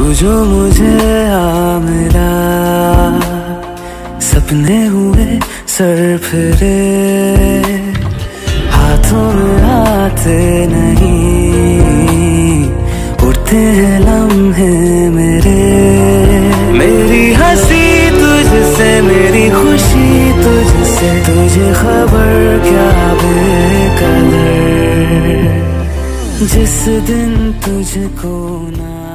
तू जो मुझे आ मिला सपने हुए सर फिरे। हाथों में आते नहीं। उठते हैं लम्हे मेरे। मेरी हँसी तुझसे, मेरी खुशी तुझसे। तुझे खबर क्या बेकदर? जिस दिन तुझको ना